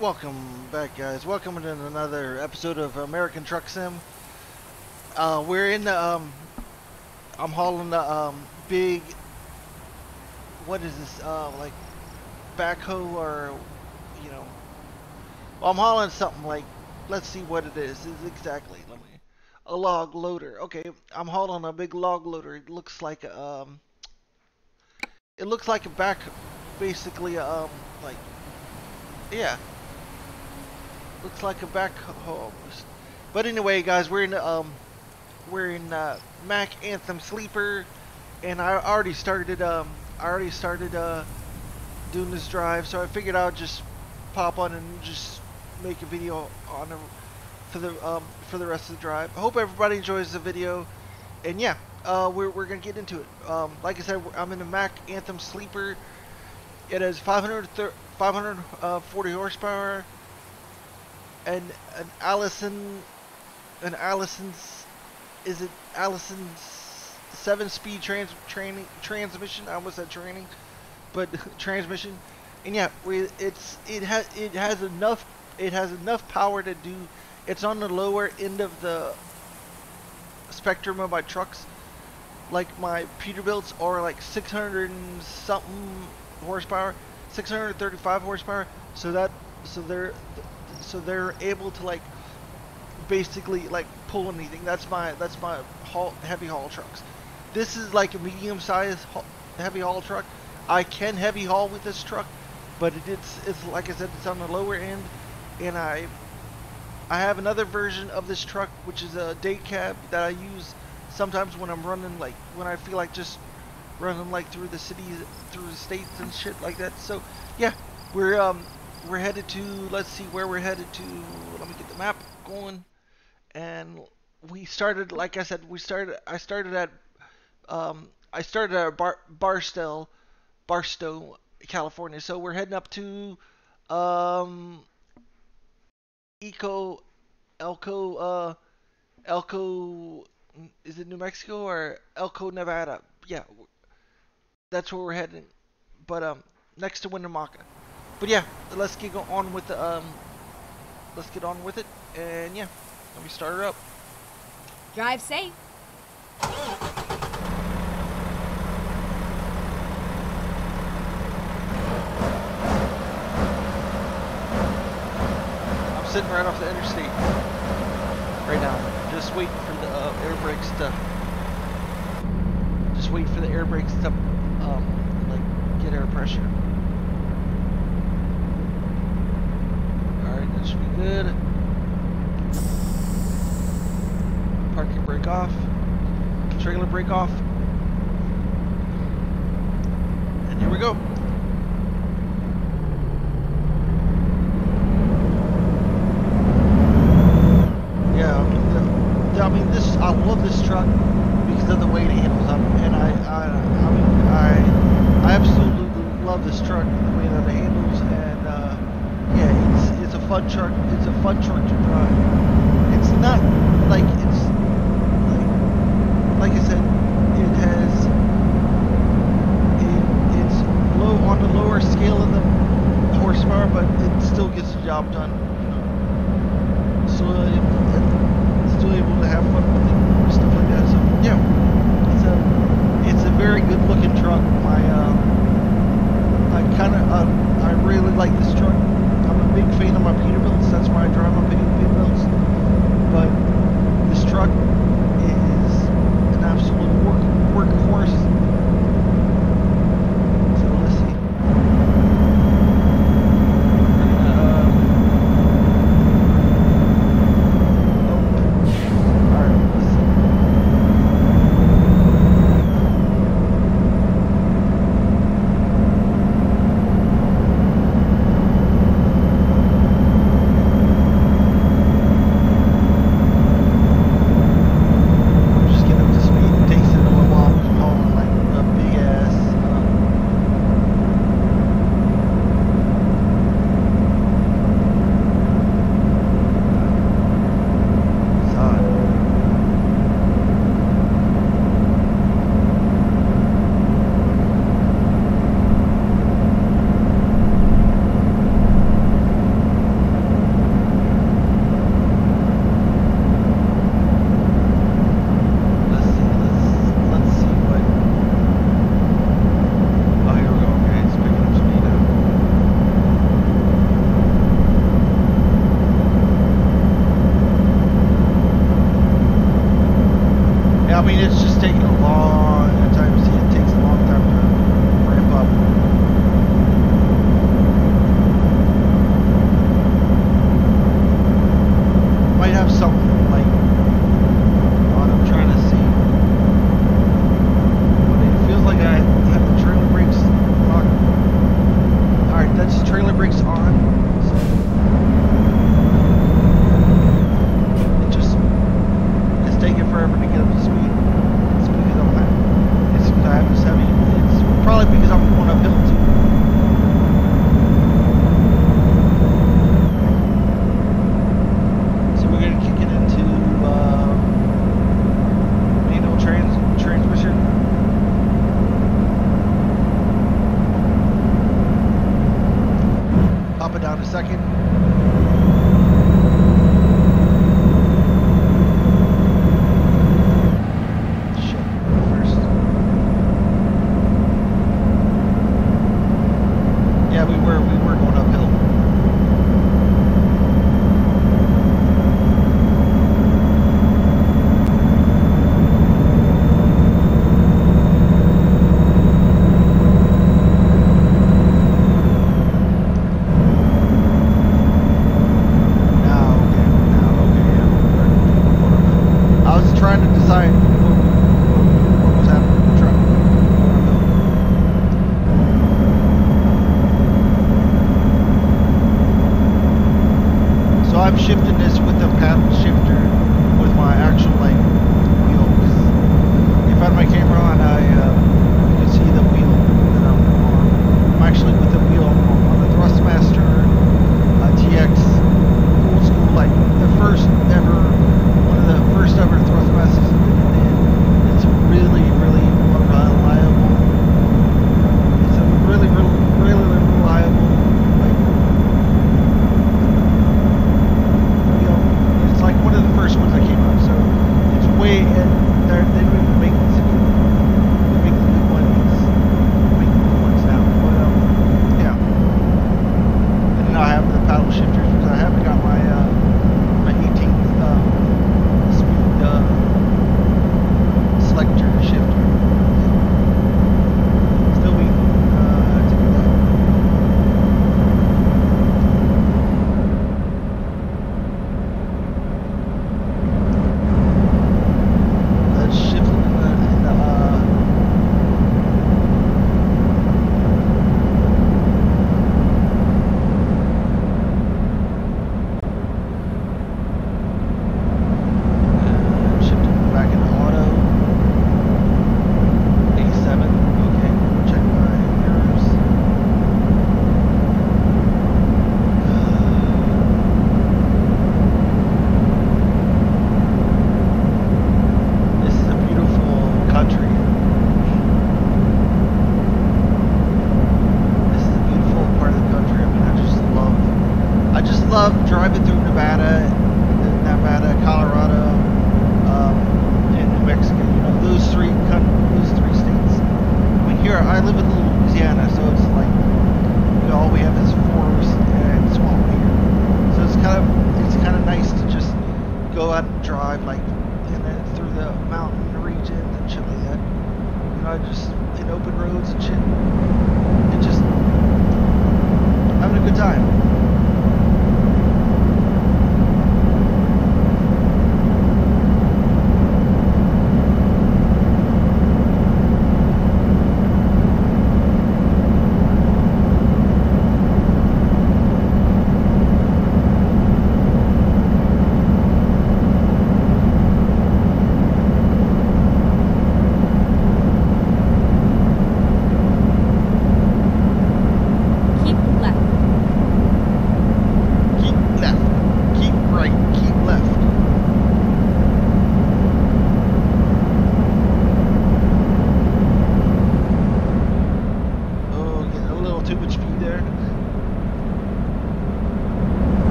Welcome back, guys. Welcome to another episode of American Truck Sim. Uh, we're in the, um, I'm hauling the, um, big, what is this, uh, like, backhoe or, you know, well, I'm hauling something like, let's see what it is, is exactly, let me, a log loader. Okay, I'm hauling a big log loader. It looks like, a, um, it looks like a back, basically, um, like, yeah, looks like a back backhoe. But anyway, guys, we're in um, we're in uh, Mack Anthem Sleeper, and I already started um, I already started uh, doing this drive, so I figured I'd just pop on and just make a video on a, for the um, for the rest of the drive. I hope everybody enjoys the video, and yeah, uh, we're we're gonna get into it. Um, like I said, I'm in the Mack Anthem Sleeper. It has 500 540 horsepower and an Allison, an Allison's, is it Allison's seven-speed trans training transmission? I almost said training, but transmission. And yeah, we it's it has it has enough it has enough power to do. It's on the lower end of the spectrum of my trucks. Like my Peterbilts are like 600 and something horsepower, 635 horsepower. So that so they're so they're able to like basically like pull anything. That's my that's my haul, heavy haul trucks. This is like a medium sized heavy haul truck. I can heavy haul with this truck, but it's it's like I said, it's on the lower end, and I I have another version of this truck which is a day cab that I use sometimes when I'm running like when I feel like just running like through the cities through the states and shit like that. So yeah, we're um we're headed to, let's see where we're headed to. Let me get the map going. And we started, like I said, we started, I started at, um, I started at Bar, Barstow, Barstow, California. So we're heading up to, um, Eco, Elko, uh, Elko, is it New Mexico or Elko, Nevada? Yeah, that's where we're heading. But, um, next to Winnemucca but yeah, let's get on with the, um, let's get on with it, and yeah, let me start her up. Drive safe. I'm sitting right off the interstate right now, just waiting for the uh, air brakes to, just wait for the air brakes to, um, like, get air pressure. Should be good. Parking brake off. Trailer brake off. And here we go. Yeah, I mean this. I love this truck because of the way it handles up, and I, I, I mean, I, absolutely love this truck the way that it handles, fun truck. It's a fun truck to drive. It's not like it's like like I said. It has it, it's low on the lower scale of the horsepower, but it still gets the job done. You know,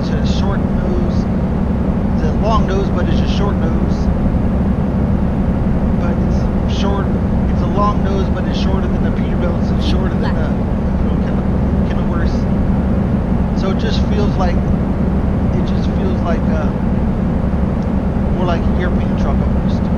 It's a short nose. It's a long nose, but it's a short nose. But it's short. It's a long nose, but it's shorter than the Peterbilt. It's shorter than the Kenilworth. So it just feels like it just feels like a, more like a European truck almost.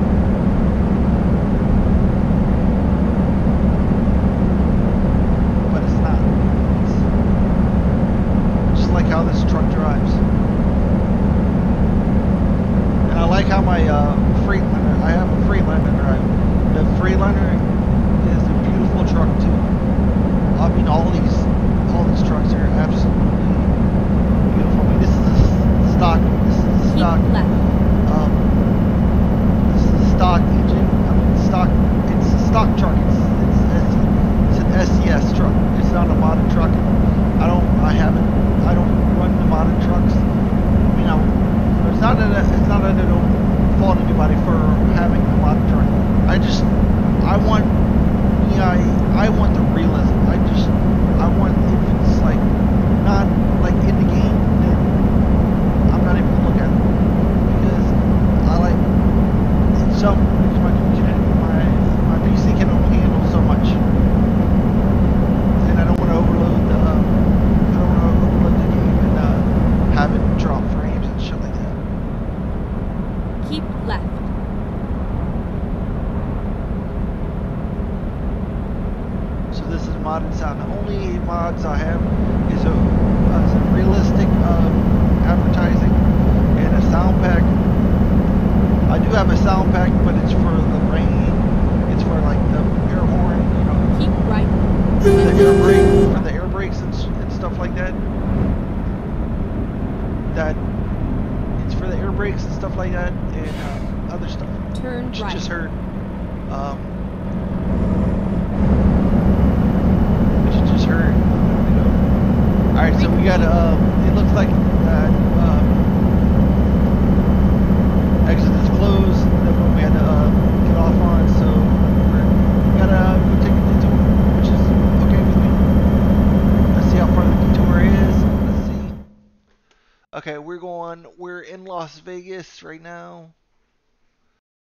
Vegas right now.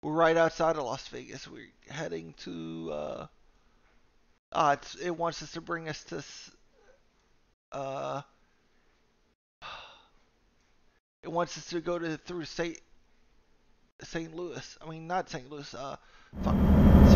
We're right outside of Las Vegas. We're heading to. Uh, uh, it wants us to bring us to. Uh, it wants us to go to through St. St. Louis. I mean, not St. Louis. Uh, fuck.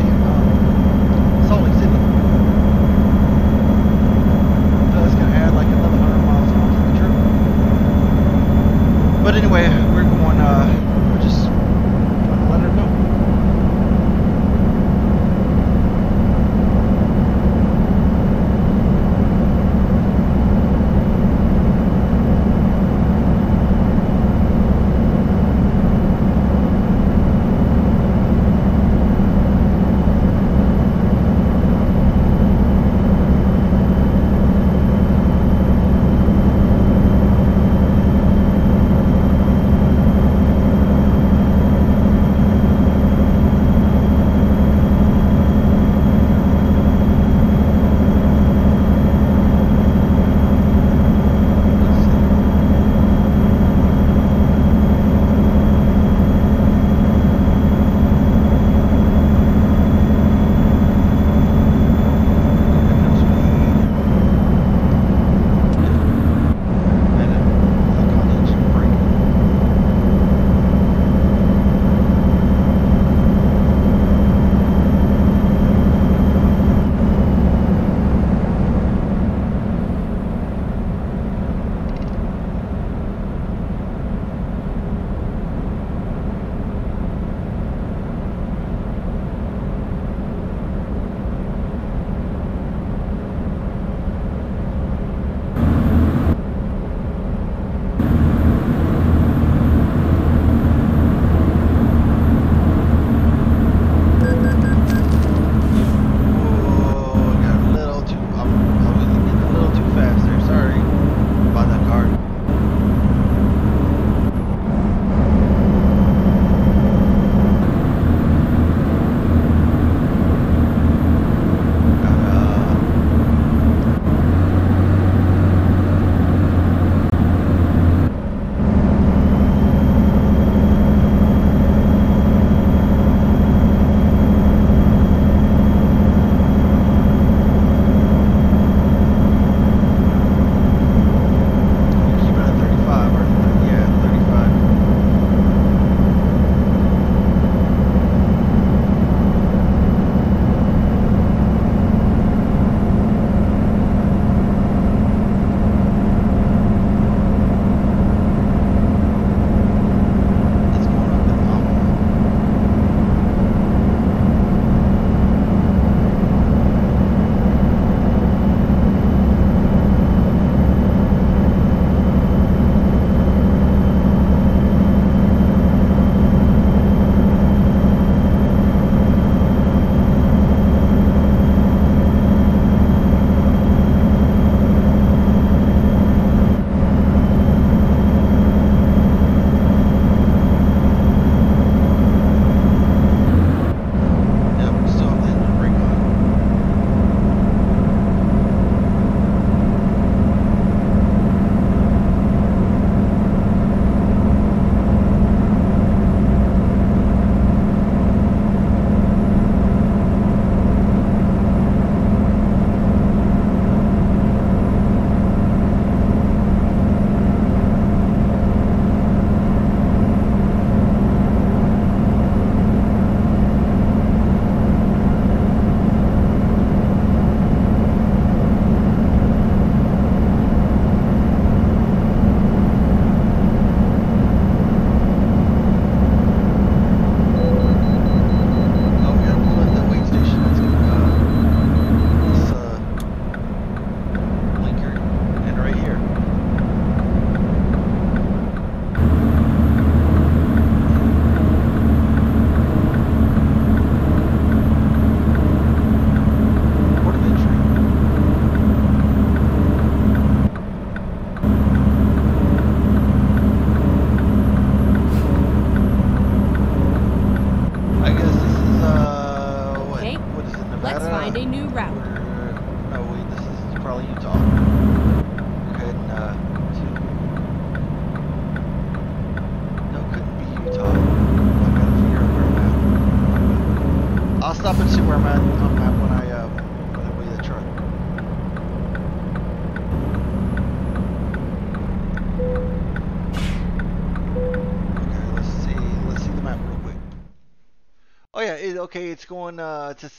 okay, it's going uh, to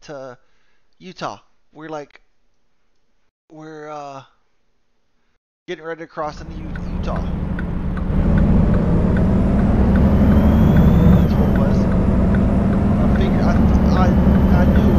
to Utah. We're like, we're uh, getting ready to cross into Utah. That's what it was. I figured I I, I knew.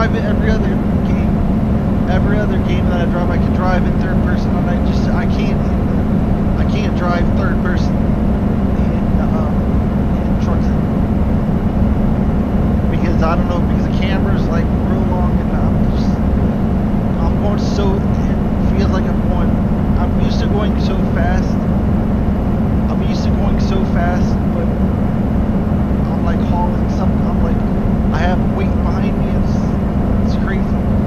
Drive it every other game every other game that I drive I can drive in third person and I just I can't I can't drive third person in um in trucks because I don't know because the camera's like real long and I'm just I'm going so it feels like I'm going I'm used to going so fast I'm used to going so fast but I'm like hauling something. I'm like, I have weight behind me. Crazy.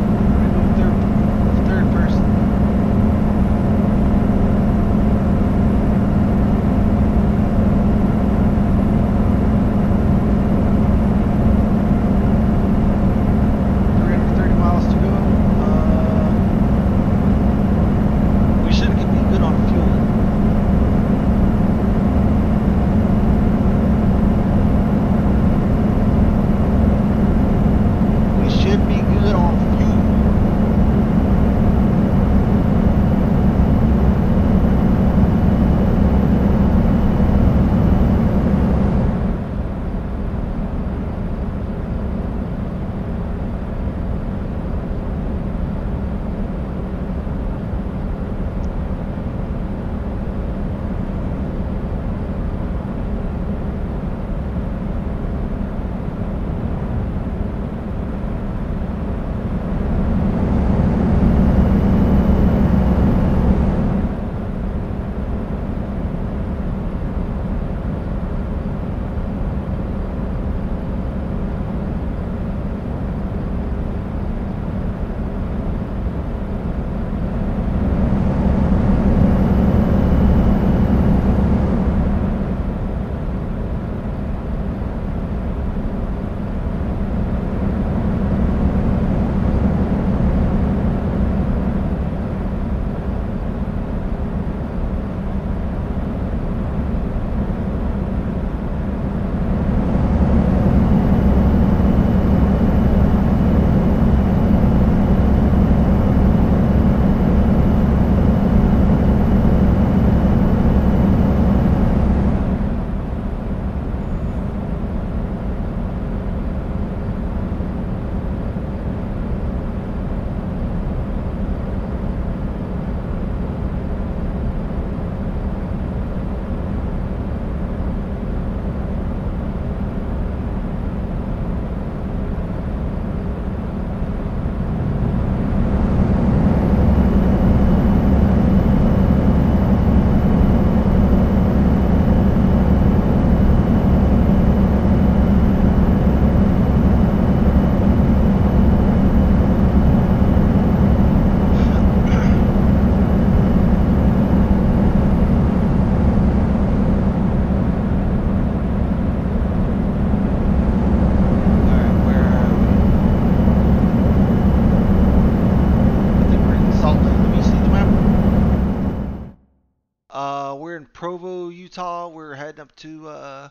Utah. We're heading up to uh,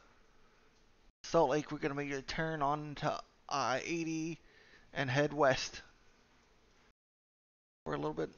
Salt Lake. We're gonna make a turn on to I-80 and head west. For a little bit.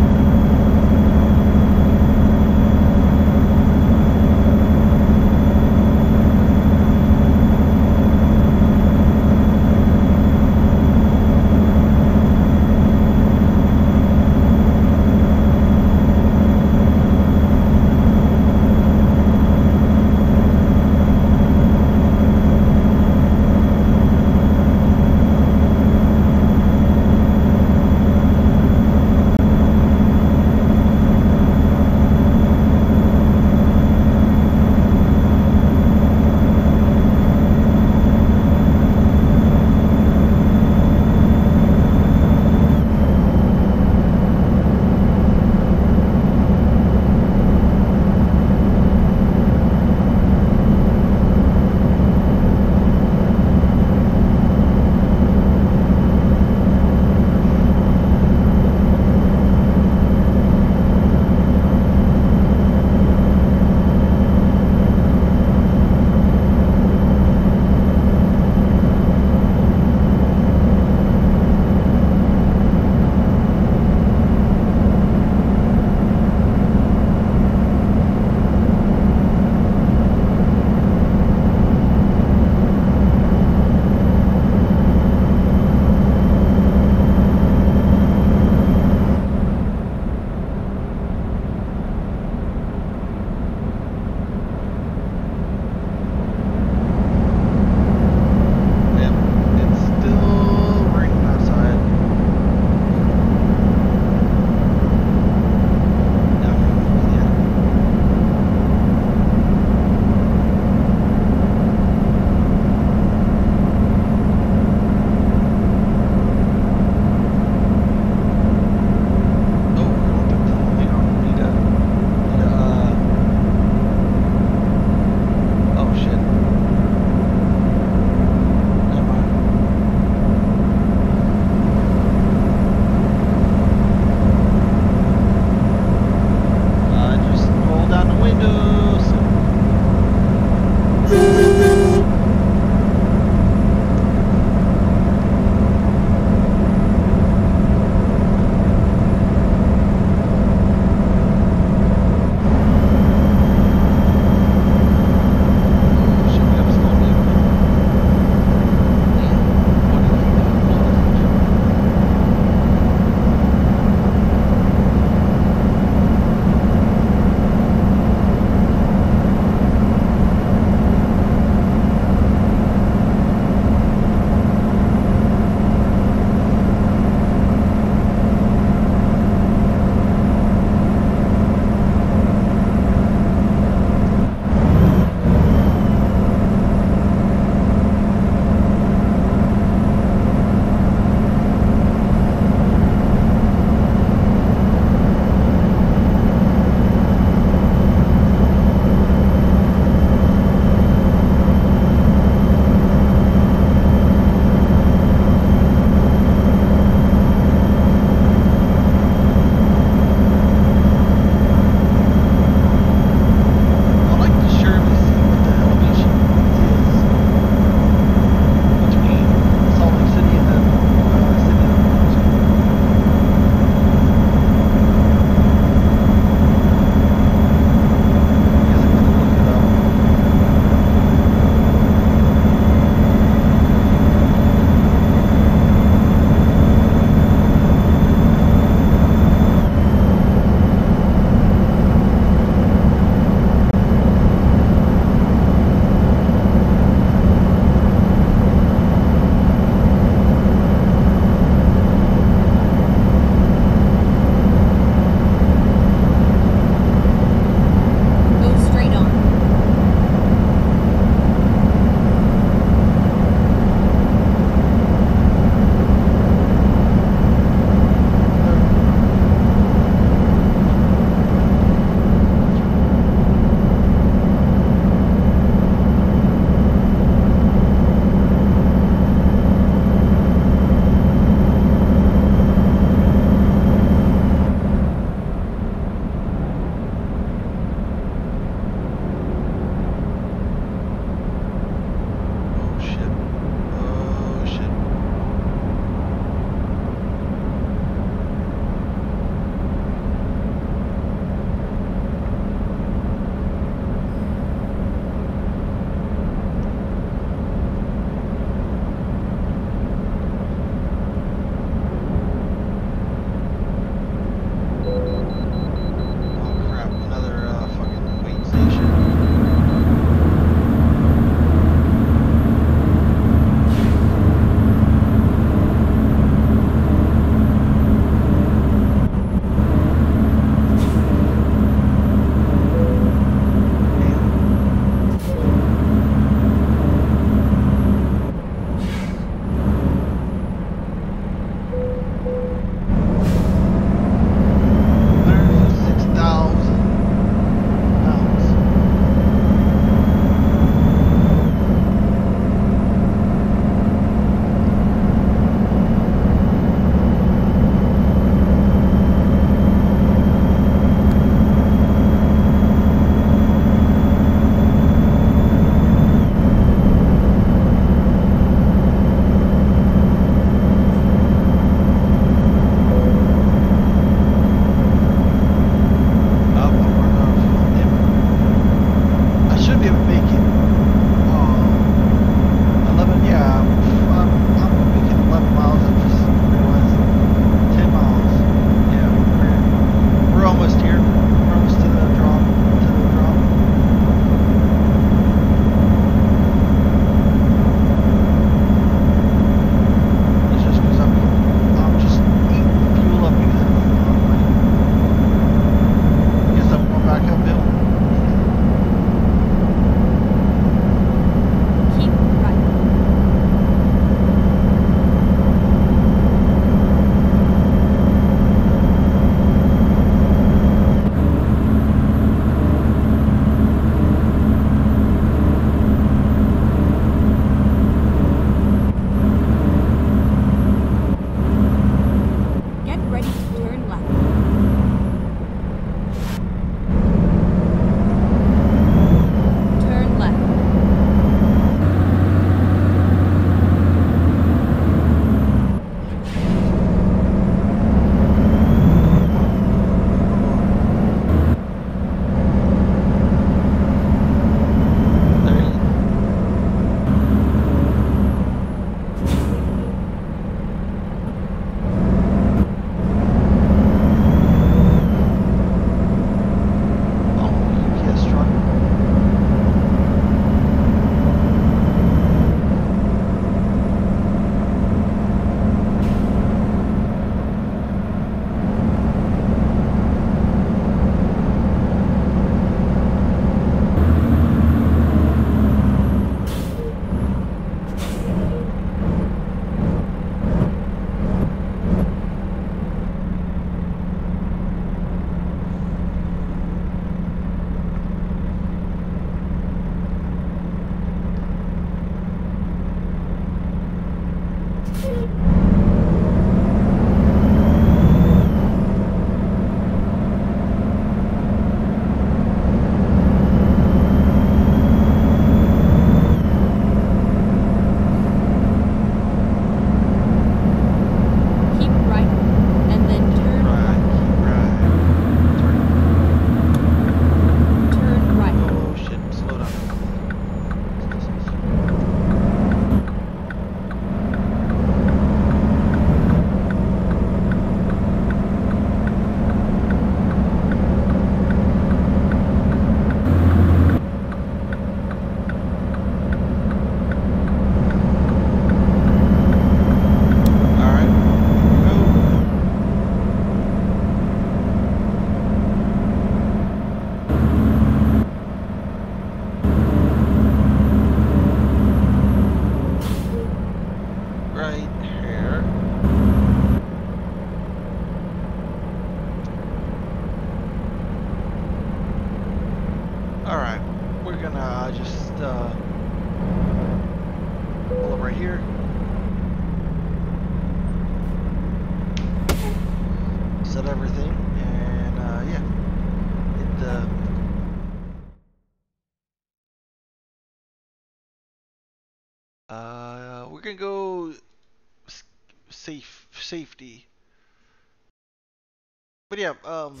Yeah, um,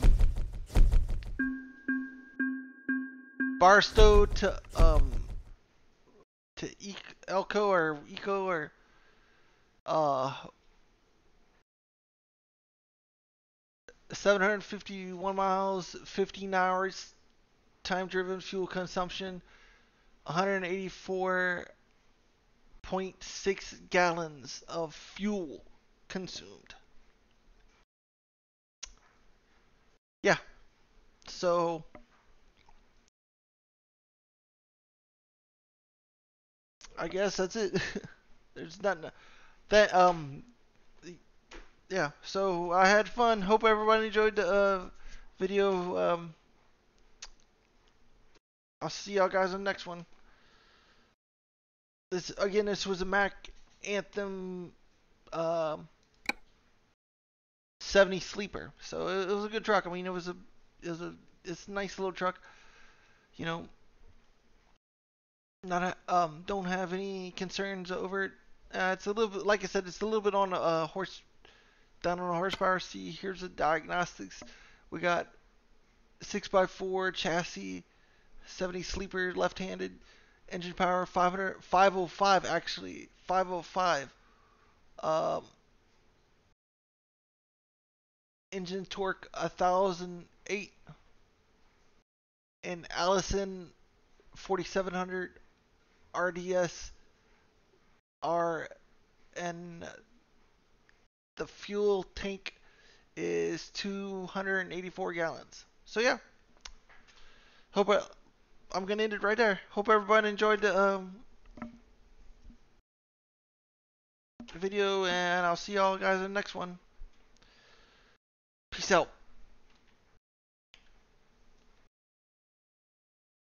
Barstow to um to e- Elko or Eco or uh 751 miles, 15 hours, time driven fuel consumption, 184.6 gallons of fuel consumed. Yeah. So I guess that's it. There's nothing that um yeah. So I had fun. Hope everybody enjoyed the uh, video. Um, I'll see y'all guys on the next one. This again. This was a Mack Anthem um, 70 sleeper. So it, was a good truck. I mean, it was a it was a it's a nice little truck. You know, not a, um don't have any concerns over it. Uh, it's a little bit like I said. It's a little bit on a horse down on a horsepower. See, here's the diagnostics. We got 6x4 chassis, 70 sleeper left-handed, engine power 500, 505 actually, 505. Um, engine torque 1008 and Allison 4700 RDS R and the fuel tank is 284 gallons. So yeah. Hope I, I'm gonna end it right there. Hope everybody enjoyed the um, video, and I'll see y'all guys in the next one. Peace out.